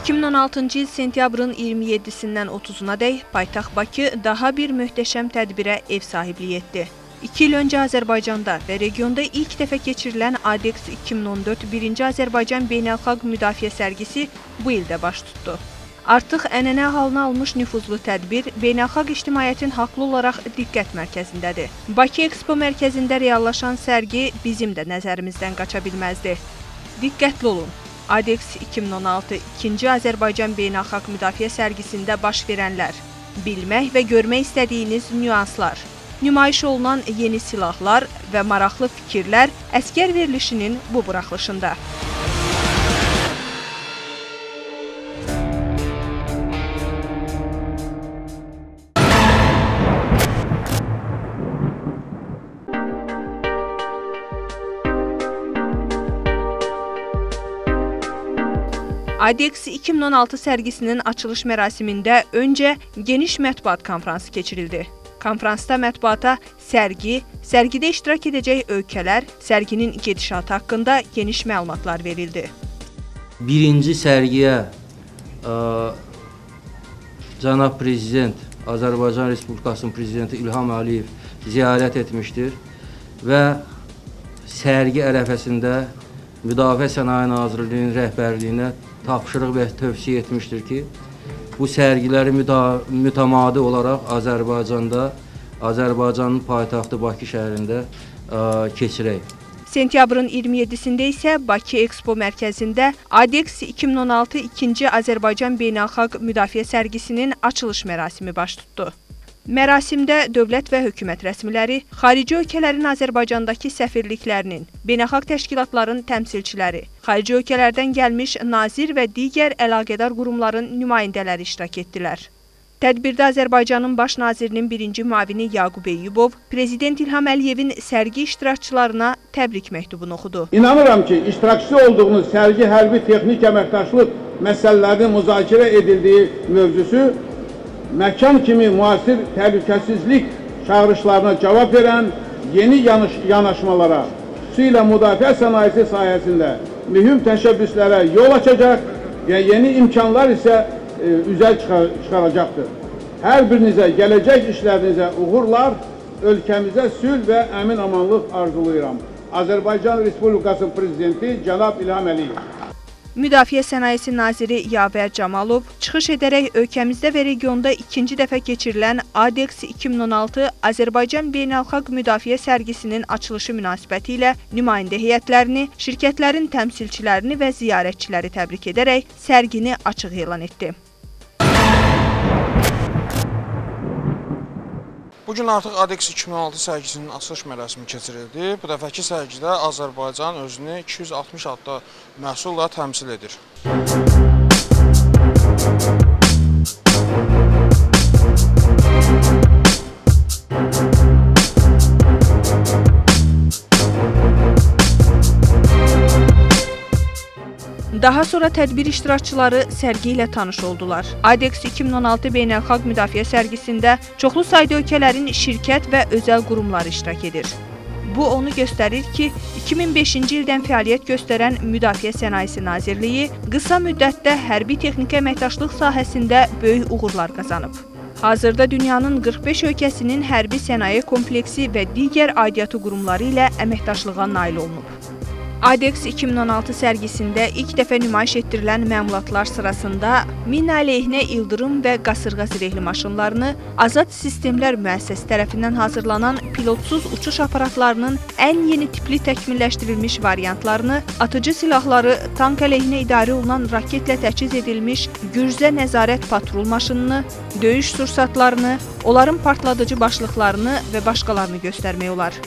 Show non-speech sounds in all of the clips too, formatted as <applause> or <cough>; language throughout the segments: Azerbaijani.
2016-cı il sentyabrın 27-sindən 30-una dək paytaxt Bakı daha bir möhtəşəm tədbirə ev sahibliyi etdi. 2 il öncə Azərbaycanda və regionda ilk dəfə keçirilən ADEX 2014 1-ci Azərbaycan Beynəlxalq Müdafiə sərgisi bu ildə baş tutdu. Artıq ənənə halını almış nüfuzlu tədbir beynəlxalq ictimaiyyətin haqlı olaraq diqqət mərkəzindədir. Bakı Ekspo mərkəzində reallaşan sərgi bizim də nəzərimizdən qaça bilməzdi. Diqqətli olun. ADEX 2016 2-ci Azərbaycan Beynəlxalq Müdafiə sərgisində baş verənlər, bilmək və görmək istədiyiniz nüanslar, nümayiş olunan yeni silahlar və maraqlı fikirlər əskər verilişinin bu buraxılışında. ADEX 2016 sərgisinin açılış mərasimində öncə geniş mətbuat konfransı keçirildi. Konfransda mətbuata sərgi, sərgidə iştirak edəcək ölkələr, sərginin gedişatı haqqında geniş məlumatlar verildi. Birinci sərgiyə ə, cənab prezident, Azərbaycan Respublikasının prezidenti İlham Əliyev ziyarət etmişdir və sərgi ərəfəsində Müdafiə Sənaye Nazirliyinin rəhbərliyinə tapşırıq və tövsiyə etmişdir ki, bu sərgiləri mütəmadi olaraq Azərbaycanda, Azərbaycanın paytaxtı Bakı şəhərində ə, keçirək. Sentyabrın 27-sində isə Bakı Ekspo mərkəzində ADEX 2016 2-ci Azərbaycan Beynəlxalq Müdafiə sərgisinin açılış mərasimi baş tutdu. Mərasimdə dövlət və hökumət rəsmiləri, xarici ölkələrin Azərbaycandakı səfirliklərinin, beynəlxalq təşkilatların təmsilçiləri, xarici ölkələrdən gəlmiş nazir və digər əlaqədar qurumların nümayəndələri iştirak etdilər. Tədbirdə Azərbaycanın baş nazirinin birinci müavini Yaqub Eyyubov Prezident İlham Əliyevin sərgi iştirakçılarına təbrik məktubunu oxudu. İnanıram ki, iştirakçı olduğunuz sərgi hərbi texnik əməkdaşlıq məsələlərinin müzakirə edildiyi mövzusu məkan kimi müasir təhlükəsizlik çağırışlarına cavab verən yeni yanış, yanaşmalara, xüsusilə müdafiə sənayesi sayəsində mühüm təşəbbüslərə yol açacaq və yeni imkanlar isə e, üzə çıxar çıxaracaqdır. Hər birinizə gələcək işlərinizə uğurlar, ölkəmizə sülh və əmin amanlıq arzulayıram. Azərbaycan Respublikasının Prezidenti Cənab İlham Əliyev. Müdafiə Sənayesi Naziri Yavər Camalov çıxış edərək ölkəmizdə və regionda ikinci dəfə keçirilən ADEX 2016 Azərbaycan Beynəlxalq Müdafiə sərgisinin açılışı münasibəti ilə nümayəndə heyətlərini, şirkətlərin təmsilçilərini və ziyarətçiləri təbrik edərək sərgini açıq elan etdi. Bu gün artıq ADEX 2016 sərgisinin açılış mərasimi keçirildi. Bu dəfəki sərgidə Azərbaycan özünü 260 adda məhsulla təmsil edir. Daha sonra tədbir iştirakçıları sərgi ilə tanış oldular. ADEX 2016 Beynəlxalq Müdafiə sərgisində çoxlu sayda ölkələrin şirkət və özəl qurumları iştirak edir. Bu onu göstərir ki, 2005-ci ildən fəaliyyət göstərən Müdafiə Sənayesi Nazirliyi qısa müddətdə hərbi texniki əməkdaşlıq sahəsində böyük uğurlar qazanıb. Hazırda dünyanın 45 ölkəsinin hərbi sənaye kompleksi və digər aidiyyatı qurumları ilə əməkdaşlığa nail olunub. ADEX 2016 sərgisində ilk dəfə nümayiş etdirilən məmulatlar sırasında mina əleyhinə ildırım və qasırğa zirehli maşınlarını, Azad Sistemlər müəssisəsi tərəfindən hazırlanan pilotsuz uçuş aparatlarının ən yeni tipli təkmilləşdirilmiş variantlarını, atıcı silahları, tank əleyhinə idarə olunan raketlə təchiz edilmiş gürzə nəzarət patrul maşınını, döyüş sursatlarını, onların partladıcı başlıqlarını və başqalarını göstərmək olar.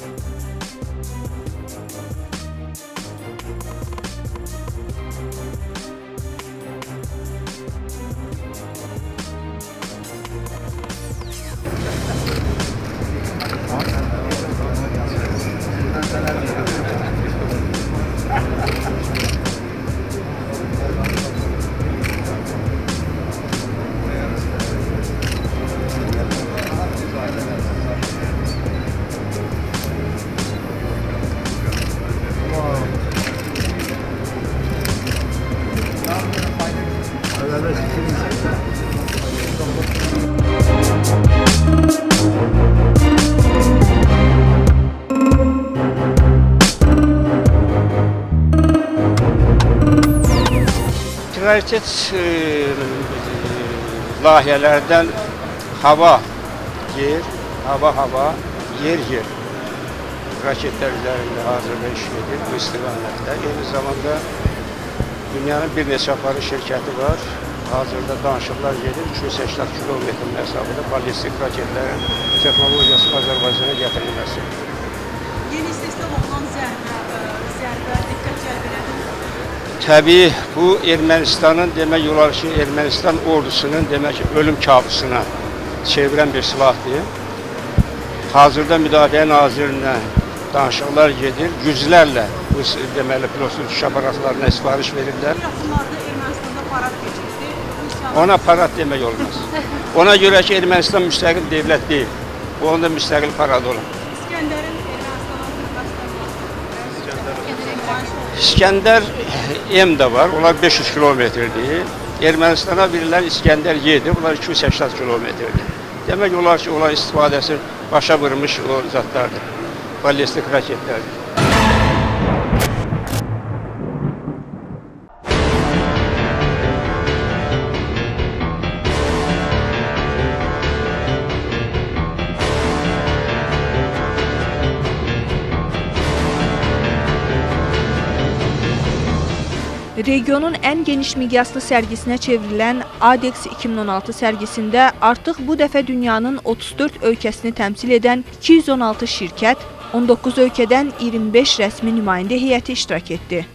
Prioritet e, layihələrdən hava, yer, hava, hava, yer, yer raketler üzerinde hazırda iş gedir bu istiqamətdə. Eyni zamanda dünyanın bir neçə aparıcı şirkəti var. Hazırda danışıqlar gedir. 280 kilometr məsafədə ballistik raketlərin texnologiyası Azərbaycana gətirilməsi. Təbii bu Ermənistanın demək olar ki, Ermənistan ordusunun demək ki, ölüm kabusuna çevirən bir silahdır. Hazırda Müdafiə Nazirinə danışıqlar gedir. Güclərlə bu deməli pilotsuz uçuş aparatlarına sifariş verirlər. Bir yaxınlarda Ermənistanda parad keçirdi. Ona parad demək olmaz. <laughs> Ona görə ki, Ermənistan müstəqil dövlət deyil. Bu onda müstəqil parad olur. İskəndər M də var. Onlar 500 kilometrdir. Ermənistana verilən İskəndər Y-dir. Bunlar 280 kilometrdir. Demək olar ki, onlar istifadəsi başa vurmuş o zatlardır. Ballistik raketlərdir. Regionun ən geniş miqyaslı sərgisinə çevrilən ADEX 2016 sərgisində artıq bu dəfə dünyanın 34 ölkəsini təmsil edən 216 şirkət, 19 ölkədən 25 rəsmi nümayəndə heyəti iştirak etdi.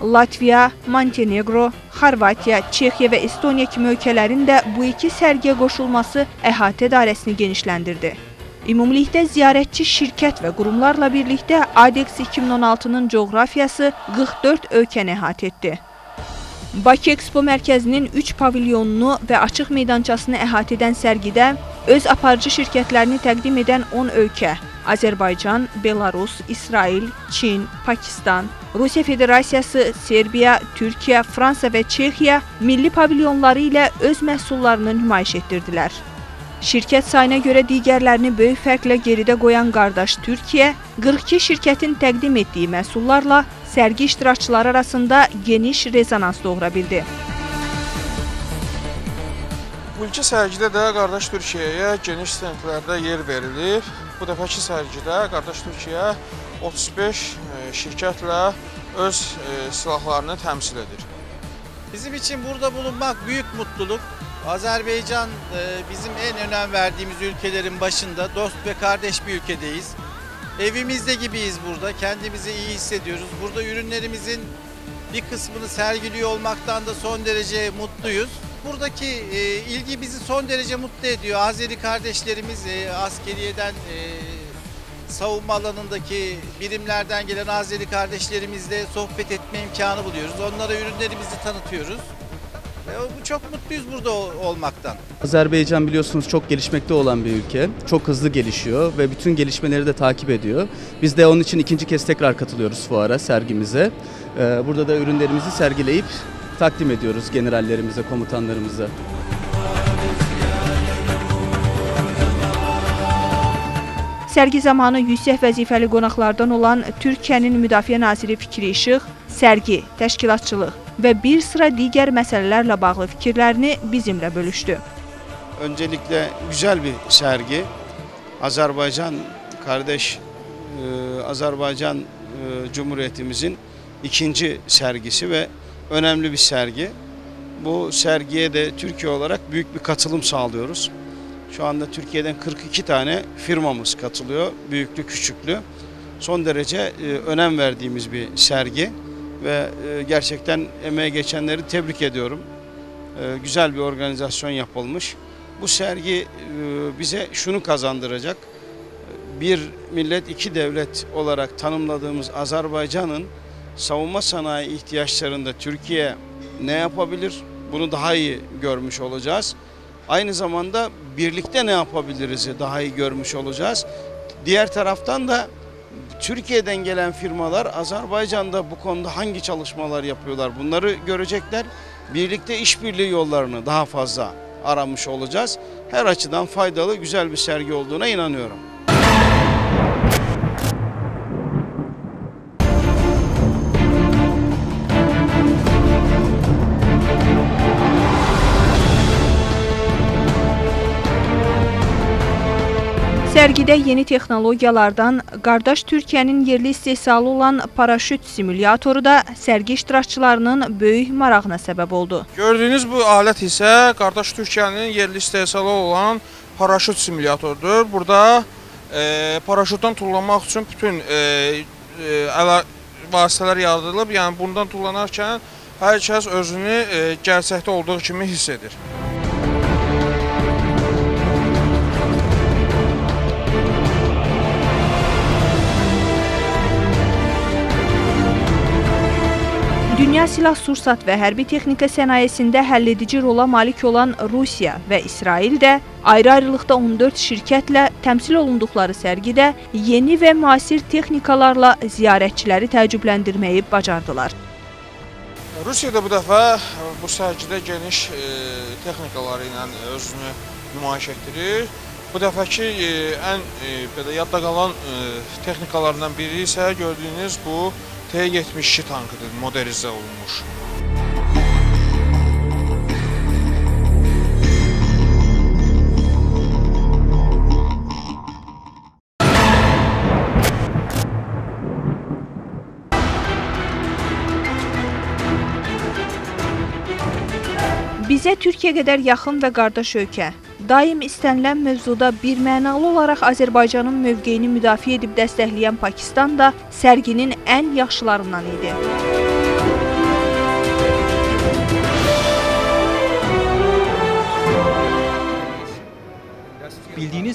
Latviya, Montenegro, Xorvatiya, Çexiya və Estoniya kimi ölkələrin də bu iki sərgiyə qoşulması əhatə dairəsini genişləndirdi. Ümumilikdə ziyarətçi şirkət və qurumlarla birlikdə ADEX 2016-nın coğrafiyası 44 ölkəni əhatə etdi. Bakı Ekspo mərkəzinin 3 pavilyonunu və açıq meydançasını əhatə edən sərgidə öz aparıcı şirkətlərini təqdim edən 10 ölkə Azərbaycan, Belarus, İsrail, Çin, Pakistan, Rusiya Federasiyası, Serbiya, Türkiyə, Fransa və Çexiya milli pavilyonları ilə öz məhsullarını nümayiş etdirdilər. Şirkət sayına görə digərlərini böyük fərqlə geridə qoyan qardaş Türkiyə 42 şirkətin təqdim etdiyi məhsullarla sərgi iştirakçıları arasında geniş rezonans doğura bildi. Bu ilki sərgidə də qardaş Türkiyəyə geniş stendlərdə yer verilib. Bu dəfəki sərgidə qardaş Türkiyə 35 e, şirkətlə öz e, silahlarını təmsil edir. Bizim için burada bulunmak büyük mutluluk. Azerbaycan e, bizim en önem verdiğimiz ülkelerin başında dost ve kardeş bir ülkedeyiz. Evimizde gibiyiz burada. Kendimizi iyi hissediyoruz. Burada ürünlerimizin bir kısmını sergiliyor olmaktan da son derece mutluyuz. Buradaki e, ilgi bizi son derece mutlu ediyor. Azeri kardeşlerimiz e, askeriyeden e, savunma alanındaki birimlerden gelen Azeri kardeşlerimizle sohbet etme imkanı buluyoruz. Onlara ürünlerimizi tanıtıyoruz. Bu çok mutluyuz burada ol- olmaktan. Azerbaycan biliyorsunuz çok gelişmekte olan bir ülke. Çok hızlı gelişiyor ve bütün gelişmeleri de takip ediyor. Biz de onun için ikinci kez tekrar katılıyoruz fuara, sergimize. Ee, Burada da ürünlerimizi sergileyip takdim ediyoruz generallerimize, komutanlarımıza. Sərgi zamanı yüksək vəzifəli qonaqlardan olan Türkiyənin Müdafiə naziri Fikri İşıq, sərgi, təşkilatçılıq və bir sıra digər məsələlərlə bağlı fikirlərini bizimlə bölüşdü. Öncelikle güzel bir sergi. Azerbaycan kardeş e, Azerbaycan e, Cumhuriyetimizin ikinci sergisi ve önemli bir sergi. Bu sergiye de Türkiye olarak büyük bir katılım sağlıyoruz. Şu anda Türkiye'den 42 tane firmamız katılıyor, büyüklü küçüklü. Son derece e, önem verdiğimiz bir sergi ve e, gerçekten emeğe geçenleri tebrik ediyorum. E, güzel bir organizasyon yapılmış. Bu sergi e, bize şunu kazandıracak. Bir millet iki devlet olarak tanımladığımız Azerbaycan'ın savunma sanayi ihtiyaçlarında Türkiye ne yapabilir? Bunu daha iyi görmüş olacağız. Aynı zamanda birlikte ne yapabiliriz daha iyi görmüş olacağız. Diğer taraftan da Türkiye'den gelen firmalar Azerbaycan'da bu konuda hangi çalışmalar yapıyorlar bunları görecekler. Birlikte işbirliği yollarını daha fazla aramış olacağız. Her açıdan faydalı, güzel bir sergi olduğuna inanıyorum. Sərgidə yeni texnologiyalardan qardaş Türkiyənin yerli istehsalı olan paraşüt simülyatoru da sərgi iştirakçılarının böyük marağına səbəb oldu. Gördüyünüz bu alət isə qardaş Türkiyənin yerli istehsalı olan paraşüt simülyatorudur. Burada e, paraşütdən tullanmaq üçün bütün e, e, vasitələr yaradılıb. Yəni bundan tullanarkən hər kəs özünü e, gerçəkdə olduğu kimi hiss edir. Dünya silah-sursat və hərbi texnika sənayesində həlledici rola malik olan Rusiya və İsrail də ayrı-ayrılıqda 14 şirkətlə təmsil olunduqları sərgidə yeni və müasir texnikalarla ziyarətçiləri təəccübləndirməyi bacardılar. Rusiya da bu dəfə e, bu sərgidə geniş e, texnikaları ilə özünü nümayiş etdirir. Bu dəfəki e, ən e, belə yadda qalan e, texnikalardan biri isə gördüyünüz bu T-72 tankıdır, modernizə olunmuş. Bizə Türkiyə qədər yaxın və qardaş ölkə, daim istənilən mövzuda birmənalı olaraq Azərbaycanın mövqeyini müdafiə edib dəstəkləyən Pakistan da sərginin ən yaxşılarından idi.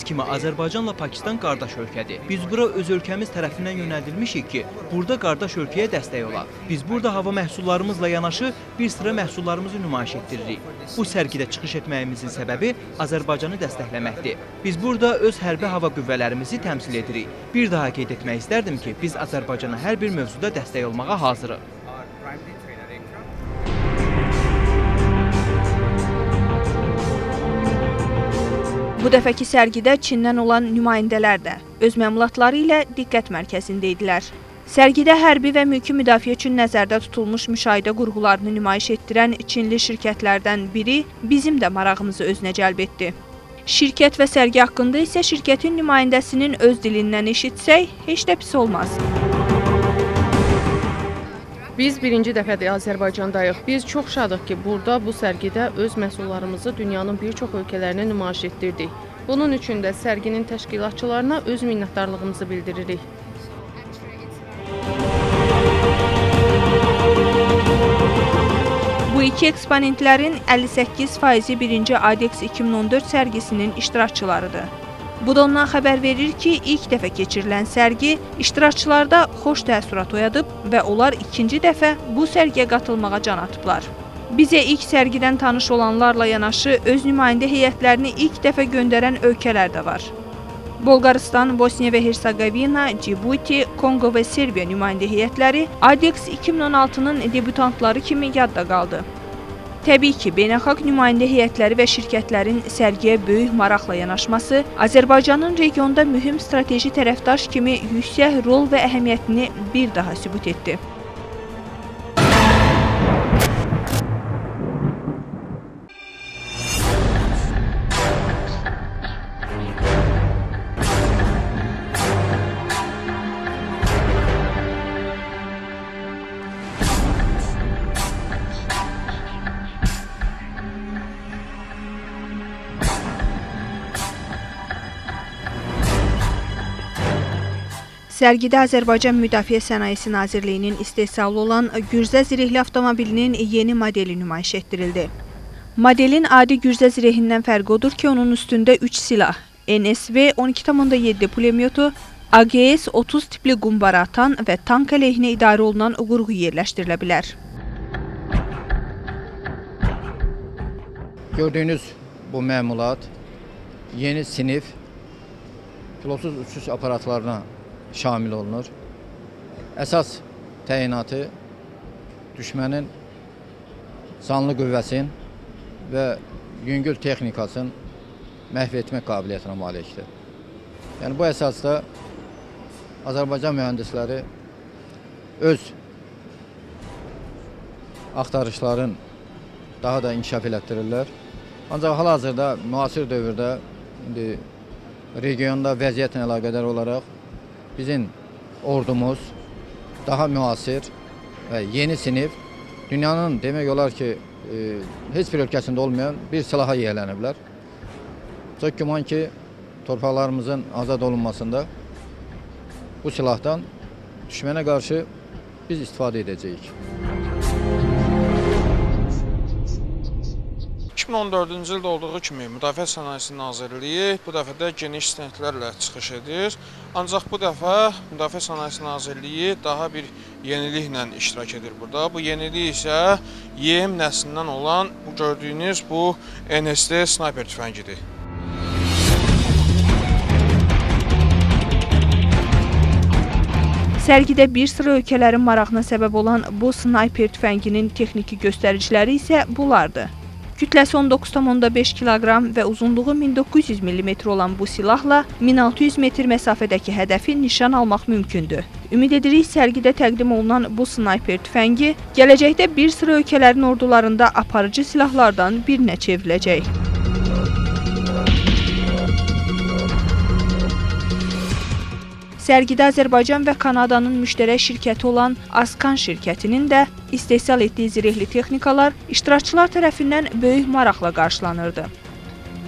Kimi Azərbaycanla Pakistan qardaş ölkədir. Biz bura öz ölkəmiz tərəfindən yönəldilmişik ki, burada qardaş ölkəyə dəstək olaq. Biz burada hava məhsullarımızla yanaşı bir sıra məhsullarımızı nümayiş etdiririk. Bu sərgidə çıxış etməyimizin səbəbi Azərbaycanı dəstəkləməkdir. Biz burada öz hərbi hava qüvvələrimizi təmsil edirik. Bir daha qeyd etmək istərdim ki, biz Azərbaycana hər bir mövzuda dəstək olmağa hazırıq. Bu dəfəki sərgidə Çindən olan nümayəndələr də öz məmulatları ilə diqqət mərkəzində idilər. Sərgidə hərbi və mülki müdafiə üçün nəzərdə tutulmuş müşahidə qurğularını nümayiş etdirən Çinli şirkətlərdən biri bizim də marağımızı özünə cəlb etdi. Şirkət və sərgi haqqında isə şirkətin nümayəndəsinin öz dilindən eşitsək, heç də pis olmaz. Biz birinci dəfədir Azərbaycandayıq. Biz çox şadıq ki, burada bu sərgidə öz məhsullarımızı dünyanın bir çox ölkələrinə nümayiş etdirdik. Bunun üçün də sərginin təşkilatçılarına öz minnətdarlığımızı bildiririk. Bu iki eksponentlərin 58%-i 1-ci ADEX 2014 sərgisinin iştirakçılarıdır. Bu da ondan xəbər verir ki, ilk dəfə keçirilən sərgi iştirakçılarda xoş təəssürat oyadıb və onlar ikinci dəfə bu sərgiyə qatılmağa can atıblar. Bizə ilk sərgidən tanış olanlarla yanaşı öz nümayəndə heyətlərini ilk dəfə göndərən ölkələr də var. Bolqarıstan, Bosniya və Hersegovina, Cibuti, Kongo və Serbiya nümayəndə heyətləri ADEX 2016-nın debütantları kimi yadda qaldı. Təbii ki, beynəlxalq nümayəndə heyətləri və şirkətlərin sərgiyə böyük maraqla yanaşması Azərbaycanın regionda mühüm strateji tərəfdaş kimi yüksək rol və əhəmiyyətini bir daha sübut etdi. Sərgidə Azərbaycan Müdafiə Sənayesi Nazirliyinin istehsalı olan Gürzə zirehli avtomobilinin yeni modeli nümayiş etdirildi. Modelin adi Gürzə zirehindən fərqi odur ki, onun üstündə 3 silah, NSV 12,7 pulemyotu, AGS 30 tipli qumbara atan və tank əleyhinə idarə olunan qurğu yerləşdirilə bilər. Gördüyünüz bu məmulat yeni sinif pilotsuz uçuş aparatlarına şamil olunur. Əsas təyinatı düşmənin canlı qüvvəsin və yüngül texnikasının məhv etmək qabiliyyətinə malikdir. Yəni bu əsasda Azərbaycan mühəndisləri öz axtarışların daha da inkişaf elətdirirlər. Ancaq hal-hazırda müasir dövrdə indi regionda vəziyyətlə əlaqədar olaraq bizim ordumuz daha müasir və yeni sinif dünyanın demək olar ki, e, heç bir ölkəsində olmayan bir silaha yiyələniblər. Çox güman ki, torpaqlarımızın azad olunmasında bu silahdan düşmənə qarşı biz istifadə edəcəyik. 2014-cü ildə olduğu kimi Müdafiə Sənayesi Nazirliyi bu dəfə də geniş stendlərlə çıxış edir. Ancaq bu dəfə Müdafiə Sənayesi Nazirliyi daha bir yeniliklə iştirak edir burada. Bu yenilik isə YM nəslindən olan bu gördüyünüz bu NST snayper tüfəngidir. Sərgidə bir sıra ölkələrin marağına səbəb olan bu snayper tüfənginin texniki göstəriciləri isə bunlardır. Kütləsi 19,5 kiloqram və uzunluğu 1900 mm olan bu silahla 1600 metr məsafədəki hədəfi nişan almaq mümkündür. Ümid edirik sərgidə təqdim olunan bu snayper tüfəngi gələcəkdə bir sıra ölkələrin ordularında aparıcı silahlardan birinə çevriləcək. Sərgidə Azərbaycan və Kanadanın müştərək şirkəti olan Askan şirkətinin də istehsal etdiyi zirehli texnikalar iştirakçılar tərəfindən böyük maraqla qarşılanırdı.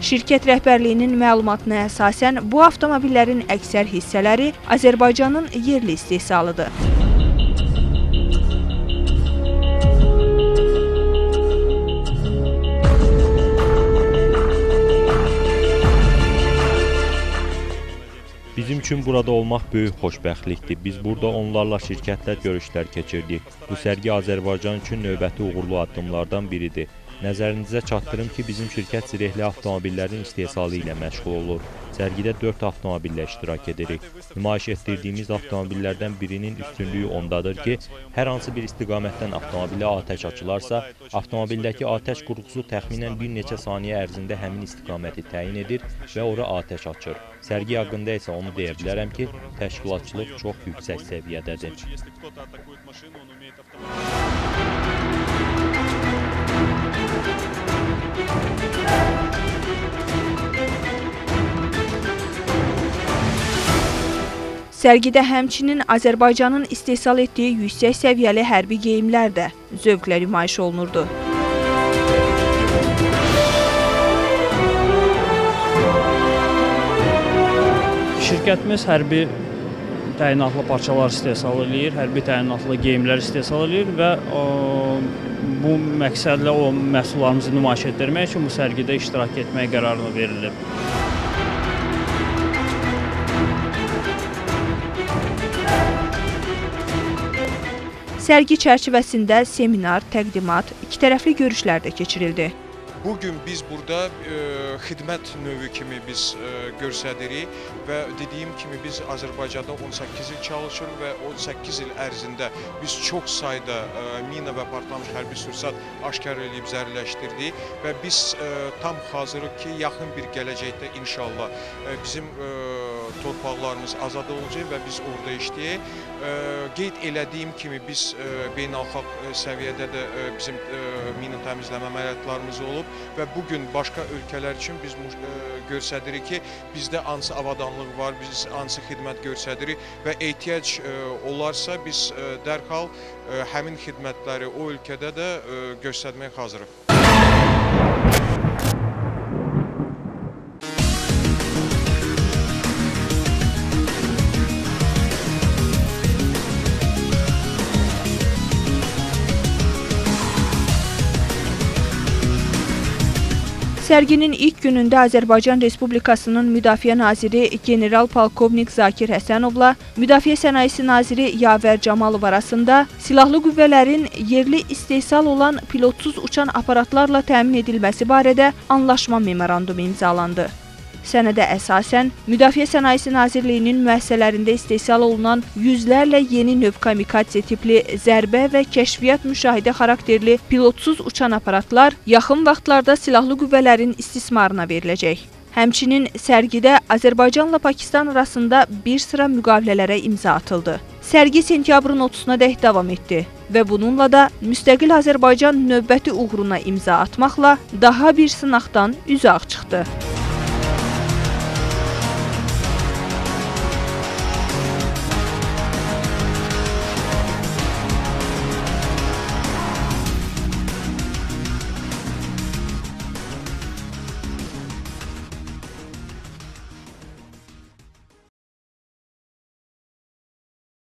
Şirkət rəhbərliyinin məlumatına əsasən bu avtomobillərin əksər hissələri Azərbaycanın yerli istehsalıdır. Bizim üçün burada olmaq böyük xoşbəxtlikdir. Biz burada onlarla şirkətlər görüşlər keçirdik. Bu sərgi Azərbaycan üçün növbəti uğurlu addımlardan biridir. Nəzərinizə çatdırım ki, bizim şirkət zirehli avtomobillərin istehsalı ilə məşğul olur. Sərgidə 4 avtomobillə iştirak edirik. Nümayiş etdirdiyimiz avtomobillərdən birinin üstünlüyü ondadır ki, hər hansı bir istiqamətdən avtomobilə atəş açılarsa, avtomobildəki atəş qurğusu təxminən bir neçə saniyə ərzində həmin istiqaməti təyin edir və ora atəş açır. Sərgi haqqında isə onu deyə bilərəm ki, təşkilatçılıq çox yüksək səviyyədədir. Sərgidə həmçinin Azərbaycanın istehsal etdiyi yüksək səviyyəli hərbi geyimlər də zövqlə nümayiş olunurdu. Şirkətimiz hərbi təyinatlı parçalar istehsal eləyir, hərbi təyinatlı geyimlər istehsal eləyir və o, bu məqsədlə o məhsullarımızı nümayiş etdirmək üçün bu sərgidə iştirak etmək qərarına verilib. Sərgi çərçivəsində seminar, təqdimat, ikitərəfli görüşlər də keçirildi. Bu gün biz burada e, xidmət növü kimi biz e, göstəririk və dediyim kimi biz Azərbaycanda 18 il çalışırıq və 18 il ərzində biz çox sayda e, mina və partlamış hərbi sursat aşkar edib zərərləşdirdik və biz e, tam hazırıq ki, yaxın bir gələcəkdə inşallah e, bizim e, torpaqlarımız azad olacaq və biz orada işləyək. Qeyd elədiyim kimi biz beynəlxalq səviyyədə də bizim mina təmizləmə əməliyyatlarımız olub və bu gün başqa ölkələr üçün biz göstəririk ki, bizdə hansı avadanlıq var, biz hansı xidmət göstəririk və ehtiyac olarsa biz dərhal həmin xidmətləri o ölkədə də göstərməyə hazırıq. Sərginin ilk günündə Azərbaycan Respublikasının Müdafiə naziri general polkovnik Zakir Həsənovla Müdafiə Sənayesi naziri Yavər Camalov arasında silahlı qüvvələrin yerli istehsal olan pilotsuz uçan aparatlarla təmin edilməsi barədə anlaşma memorandumu imzalandı. Sənədə əsasən Müdafiə Sənayesi Nazirliyinin müəssisələrində istehsal olunan yüzlərlə yeni növ kamikadze tipli zərbə və kəşfiyyat müşahidə xarakterli pilotsuz uçan aparatlar yaxın vaxtlarda silahlı qüvvələrin istismarına veriləcək. Həmçinin sərgidə Azərbaycanla Pakistan arasında bir sıra müqavilələrə imza atıldı. Sərgi sentyabrın 30-na dək davam etdi və bununla da müstəqil Azərbaycan növbəti uğruna imza atmaqla daha bir sınaqdan üzə ağ çıxdı.